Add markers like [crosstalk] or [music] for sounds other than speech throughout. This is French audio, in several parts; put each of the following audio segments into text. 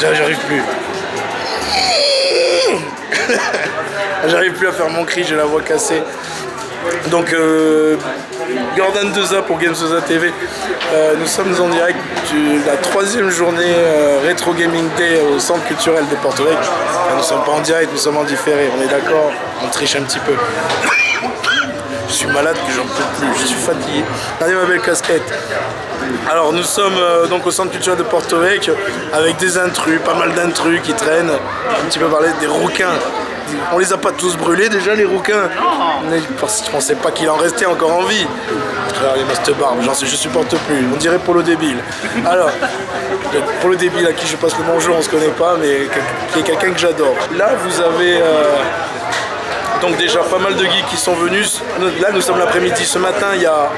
J'arrive plus. [laughs] J'arrive plus à faire mon cri, j'ai la voix cassée. Donc, euh, Gordon Deza pour Games TV. Euh, nous sommes en direct de la troisième journée euh, Retro Gaming Day au centre culturel de Porto Vecchio. nous ne sommes pas en direct, nous sommes en différé, on est d'accord? On triche un petit peu. [coughs] je suis malade que j'en peux plus, je suis fatigué. Regardez ma belle casquette. Alors nous sommes donc au centre culturel de Porto Vecchio avec des intrus, pas mal d'intrus qui traînent, un petit peu parler des rouquins on les a pas tous brûlés déjà les rouquins Je pensais pas qu'il en restait encore en vie. Alors les Master Barbe, j'en sais, je supporte plus. On dirait Polo débile. Alors, [laughs] Polo débile à qui je passe le bonjour, on se connaît pas, mais qui est quelqu'un que j'adore. Là, vous avez euh, donc déjà pas mal de geeks qui sont venus. Là, nous sommes l'après-midi. Ce matin, il y a,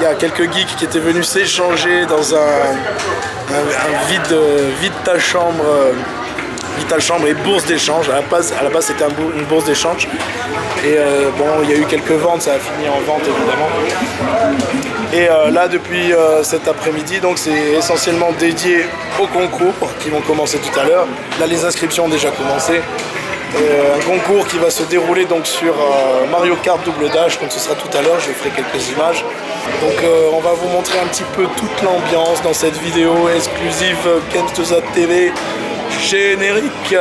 il y quelques geeks qui étaient venus s'échanger dans un, vide, vide ta chambre. Euh, Chambre et bourse d'échange. À la base, à la base c'était une bourse d'échange. Et euh, bon, il y a eu quelques ventes, ça a fini en vente évidemment. Et euh, là, depuis cet après-midi, donc c'est essentiellement dédié aux concours qui vont commencer tout à l'heure. Là, les inscriptions ont déjà commencé. Un concours qui va se dérouler donc sur Mario Kart Double Dash, donc ce sera tout à l'heure, je ferai quelques images. Donc on va vous montrer un petit peu toute l'ambiance dans cette vidéo exclusive Games TV générique.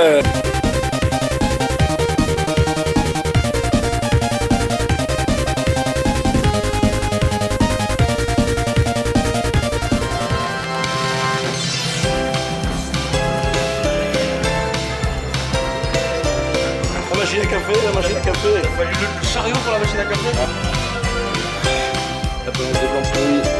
À café. Le chariot pour la machine à café. Ça peut mettre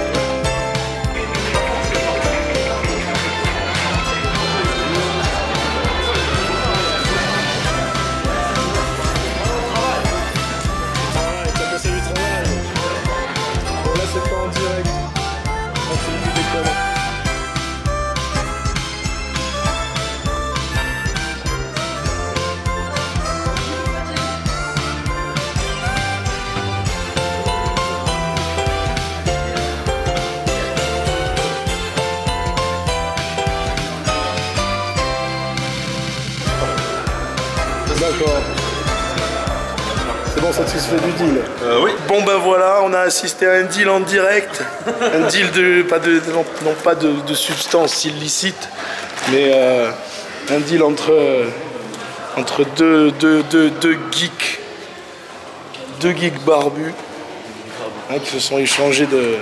Du deal euh, Oui. Bon ben voilà, on a assisté à un deal en direct. [laughs] un deal de, pas de, non, pas de, substance illicite, mais euh, un deal entre, entre deux, deux, deux, deux geeks. Deux geeks barbus hein, qui se sont échangés de,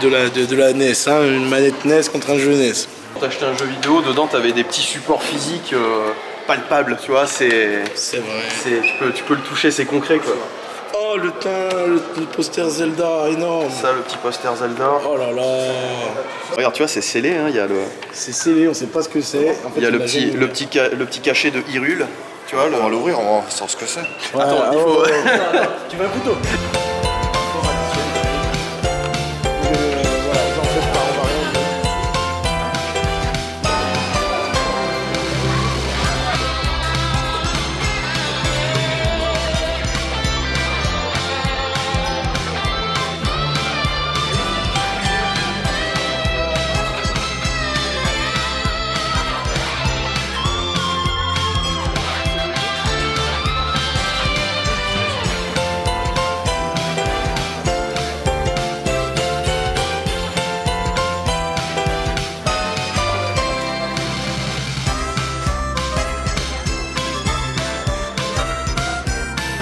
de, la, de, la NES, hein, une manette NES contre un jeu NES. Quand t'achetais un jeu vidéo, dedans t'avais des petits supports physiques. Euh, palpable, tu vois, c'est. C'est vrai. Tu peux, tu peux le toucher, c'est concret quoi. Le teint, le, poster Zelda, énorme. Ça, le petit poster Zelda. Oh là là. Regarde, tu vois, c'est scellé, hein, il y a le. C'est scellé, on sait pas ce que c'est. il y a le petit, le, petit le petit cachet de Hyrule. Tu vois, on va l'ouvrir, on va savoir ce que c'est. Attends, il faut. [laughs] tu veux un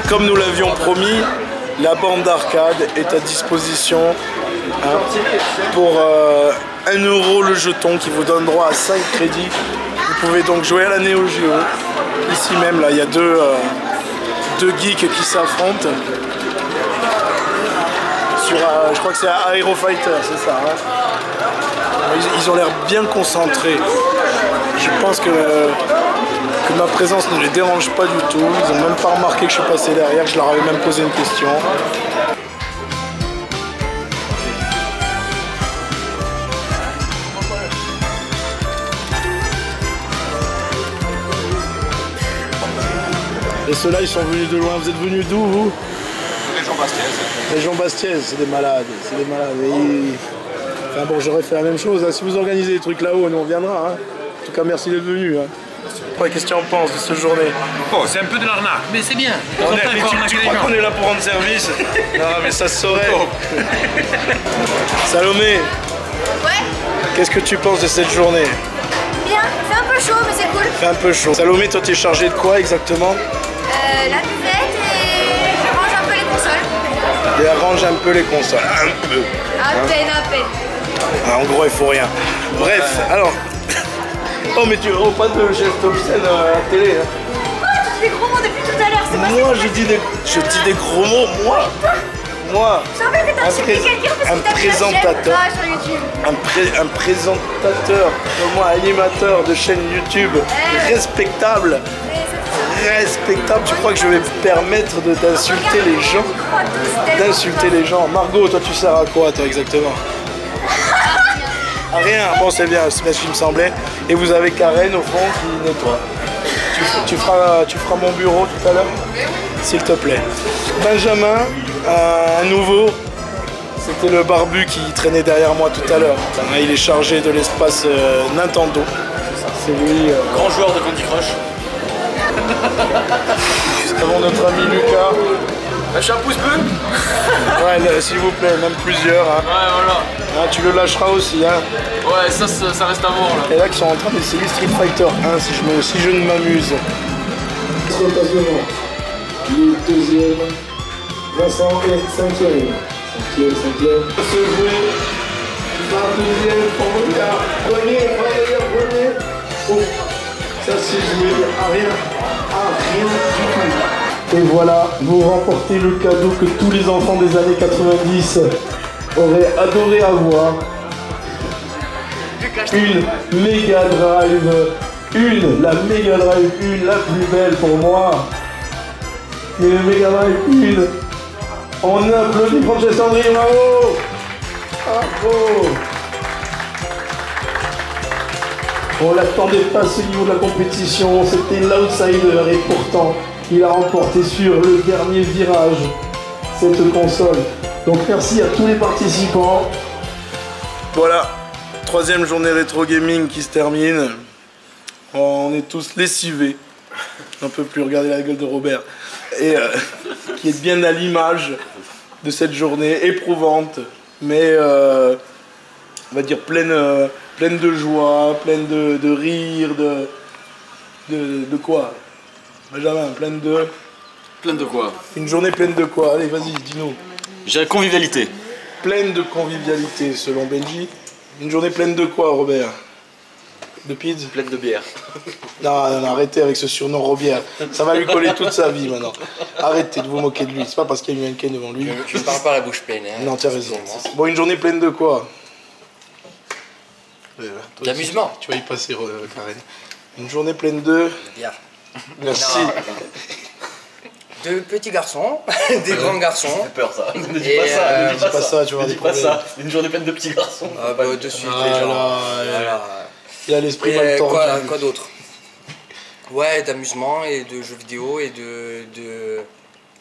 Comme nous l'avions promis, la bande d'arcade est à disposition hein, pour 1 euh, euro le jeton qui vous donne droit à 5 crédits. Vous pouvez donc jouer à la Neo Geo. Ici même, là, il y a deux, euh, geeks qui s'affrontent. Euh, je crois que c'est Aero Fighter, c'est ça. Hein. ils, ont l'air bien concentrés. Je pense que ma présence ne les dérange pas du tout. Ils n'ont même pas remarqué que je suis passé derrière, je leur avais même posé une question. Et ceux-là, ils sont venus de loin. Vous êtes venus d'où, vous? Les gens Bastiez. Les gens Bastiez, c'est des malades. C'est des malades. Enfin bon, j'aurais fait la même chose. Hein. Si vous organisez des trucs là-haut, nous on viendra. Hein. tout cas, merci d'être venu. Hein. Ouais, Qu'est-ce que tu en penses de cette journée Oh, c'est un peu de l'arnaque, mais c'est bien. On est- tu, crois qu'on est là pour rendre service [laughs] Non, mais ça se saurait. [laughs] Salomé, Ouais, qu'est-ce que tu penses de cette journée? Bien. C'est un peu chaud, mais c'est cool. Il fait un peu chaud. Salomé, toi, t'es chargé de quoi exactement? Euh, la buvette et je range un peu les consoles. Et arrange un peu les consoles. Un peu. À peine, à peine. Ah, en gros, il faut rien. Bref, alors. Oh, mais tu pas de geste obscène à la télé. hein. Oh, tu dis des gros mots depuis tout à l'heure, c'est pas Moi, je dis, des, je dis des gros mots, moi. Moi. Que t'as Un insulté quelqu'un parce un que mis présentateur. chaîne sur YouTube. Un, pré- un présentateur, moi, animateur de chaîne YouTube respectable. Mais c'est tout. Respectable, tu crois que je vais me permettre de- d'insulter les gens D'insulter les gens. Margot, toi, tu sers à quoi, toi, exactement? Rien. Bon, c'est bien, c'est bien ce qui me semblait. Et vous avez Karen, au fond, qui nettoie. Tu, tu feras, tu feras mon bureau tout à l'heure? S'il te plaît. Benjamin, un nouveau. C'était le barbu qui traînait derrière moi tout à l'heure. Il est chargé de l'espace euh, Nintendo. C'est lui. euh, Grand joueur de Candy Crush. [laughs] Nous avons notre ami Lucas. Lâche un pouce bleu [laughs] Ouais, là, s'il vous plaît, même plusieurs. hein. Ouais, voilà. Ah, tu le lâcheras aussi. Hein. Ouais, ça, ça, ça reste à voir là. Et là, qui sont en train d'essayer Street Fighter 1, si je, me- si je ne m'amuse. Est deuxième. Vincent est cinquième. Cinquième, cinquième. Se jouer. Un deuxième pour Lucas. Prenez, prenez, prenez. Oh, ça s'est joué à rien. À rien du tout. Et voilà, vous remportez le cadeau que tous les enfants des années 90 auraient adoré avoir. Une Mega Drive, une, la Mega Drive 1, la plus belle pour moi. Et le Mega Drive 1, on applaudit Francesco André, bravo. Bravo. On l'attendait pas ce niveau de la compétition, c'était l'outsider et pourtant il a remporté sur le dernier virage cette console. Donc merci à tous les participants. Voilà, troisième journée rétro gaming qui se termine. On est tous lessivés. On peut plus regarder la gueule de Robert. Et euh, [laughs] qui est bien à l'image de cette journée éprouvante, mais euh, on va dire pleine, euh, pleine de joie, pleine de, rire, de, de quoi? Benjamin, pleine de. Plein de quoi Une journée pleine de quoi Allez, vas-y, dis-nous. J'ai la convivialité. Pleine de convivialité, selon Benji. Une journée pleine de quoi, Robert De pizza Pleine de bière. [laughs] Non, non, non, arrêtez avec ce surnom Robert. Ça va lui coller toute sa vie maintenant. Arrêtez de vous moquer de lui. C'est pas parce qu'il y a une mannequin devant lui. Je parle pas la bouche pleine. Hein. Non, t'as raison. Bon, une journée pleine de quoi Euh, D'amusement. Tu vas y passer, euh, Karen. Une journée pleine de. Bien. Merci. Non. De petits garçons, [laughs] des grands garçons. peur ça. Ne dis pas ça, ne dis Dis pas ça, tu vas avoir des problèmes. Une journée pleine de petits garçons. Ah bah de suite Ah les gens. là, Voilà. Il a l'esprit mal euh, tordu. quoi, quoi d'autre? Ouais, d'amusement et de jeux vidéo et de, de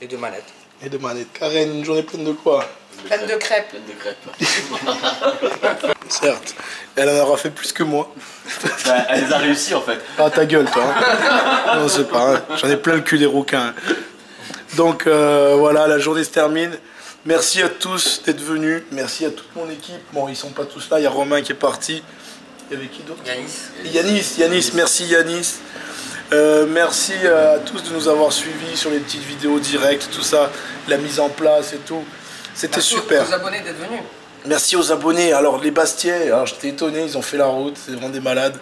et de manettes. Et de manette. Karen, une journée pleine de quoi? Pleine de crêpes. Pleine de crêpes. [laughs] Certes. Elle en aura fait plus que moi. Bah, elle les a réussi en fait. Ah, ta gueule, toi. hein. non, c'est pas. hein. J'en ai plein le cul des rouquins. Donc, euh, voilà, la journée se termine. Merci à tous d'être venus. Merci à toute mon équipe. Bon, ils sont pas tous là. Il y a Romain qui est parti. Il y avait qui d'autre? Yanis. Yanis, Yanis, merci Yanis. Euh, merci à tous de nous avoir suivis sur les petites vidéos directes, tout ça, la mise en place et tout. C'était Merci super. aux abonnés d'être venus. Merci aux abonnés. Alors les Bastiais, alors j'étais étonné, ils ont fait la route, c'est vraiment des malades.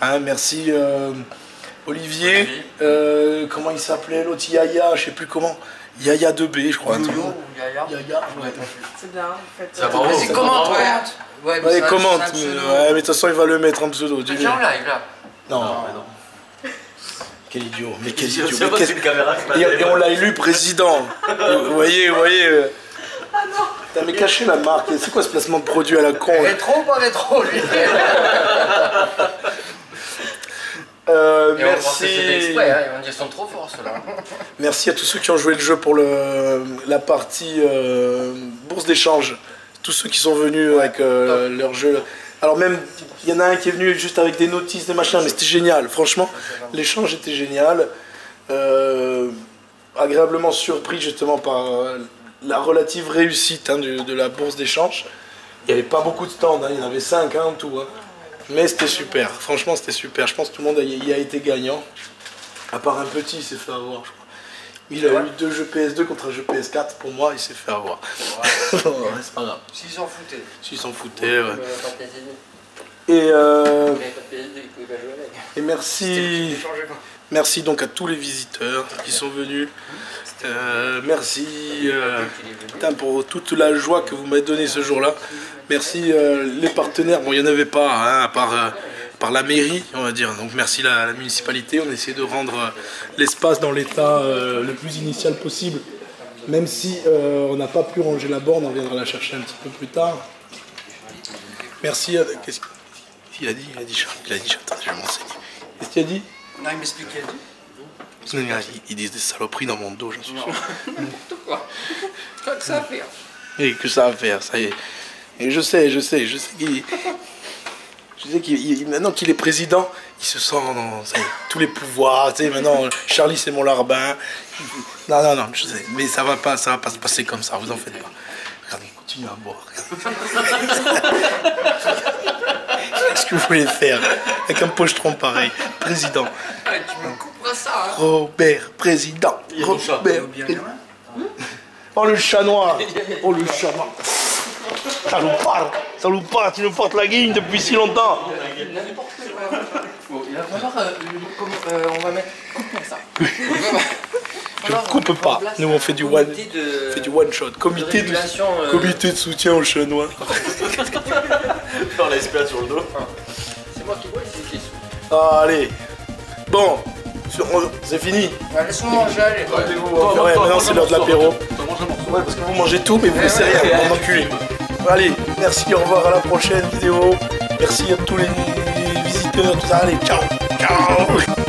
Hein, merci euh, Olivier. Euh, comment il s'appelait l'autre Yaya, je sais plus comment. Yaya 2B, je crois. Yaya. Yaya. C'est bien, va, bravo, Vas-y, ça commente, va, ouais. Ouais, mais Ouais, commente. mais- ouais, de toute façon, il va le mettre en pseudo. Viens en live là. Non. Non, mais non. Quel idiot. Mais quel idiot. Mais qui Et, et on l'a élu président. vous voyez, vous voyez. Putain, mais cachez la marque. C'est quoi ce placement de produit à la con là Rétro ou pas rétro lui [laughs] Euh, Et Merci. exprès, hein, ils vont dire ils sont trop forts ceux-là. [laughs] Merci à tous ceux qui ont joué le jeu pour le, la partie euh, bourse d'échange. Tous ceux qui sont venus avec euh, leur jeu. Alors même, il y en a un qui est venu juste avec des notices, des machins, mais c'était génial. Franchement, l'échange était génial. Euh, agréablement surpris justement par la relative réussite hein, du- de la bourse d'échange. Il n'y avait pas beaucoup de stands, hein, il y en avait 5 en tout. hein. Mais c'était super, franchement c'était super. Je pense que tout le monde a- y a été gagnant. À part un petit, il s'est fait avoir, je crois. Il a eu deux jeux PS2 contre un jeu PS4. Pour moi, il s'est fait avoir. [laughs] Ouais, c'est pas grave. S'ils s'en foutaient. S'ils s'en foutaient. ouais. pas de PSD. Et, euh, Il n'y avait pas de PSD, ils pouvaient pas jouer avec. et merci, merci donc à tous les visiteurs qui sont venus. Euh, merci euh, pour toute la joie que vous m'avez donnée ce jour-là. Merci euh, les partenaires. Bon, il n'y en avait pas, hein, à part, euh, par la mairie, on va dire. Donc merci la, la municipalité. On essaie de rendre euh, l'espace dans l'état euh, le plus initial possible. Même si euh, on n'a pas pu ranger la borne, on viendra la chercher un petit peu plus tard. Merci. Qu'est-ce qu'il a dit Il a dit, je vais. Qu'est-ce qu'il a dit Non, il non, ils- Ils disent des saloperies dans mon dos, j'en suis sûr. Quoi que ça à faire Et que ça à faire, ça y est. Et je sais, je sais, je sais qu'il. Je sais qu'il. il- Maintenant qu'il est président, il se sent dans ça y est, tous les pouvoirs. Tu sais, maintenant, Charlie, c'est mon larbin. Non, non, non, je sais. Mais ça va pas, ça va pas se passer comme ça, vous en faites pas. Regardez, continuez à boire. [laughs] [laughs] Qu'est-ce que vous voulez faire avec un pochetron pareil Président. Ah, Tu me couperas ça, hein Robert, président. Robert. Oh le chat noir. Oh le chat noir. Salopard. Salopard, tu nous portes la guigne depuis si longtemps. Il va falloir. euh, euh, on va mettre. Coupe-moi ça. Je ne coupe pas. Nous on fait du one, de- fait du one shot. Comité de, euh, comité de soutien au chat [laughs] Faire la SPA sur le dos. C'est moi qui vois, c'est qui Ah, allez. Bon, c'est fini. Ouais, Laisse-moi manger, allez. Ouais, maintenant c'est l'heure de l'apéro. Ouais, parce que vous mangez tout, mais vous laissez rien, mon enculé. Allez, merci, au revoir, à la prochaine vidéo. Merci à tous les visiteurs, tout ça. Allez, ciao. Ciao.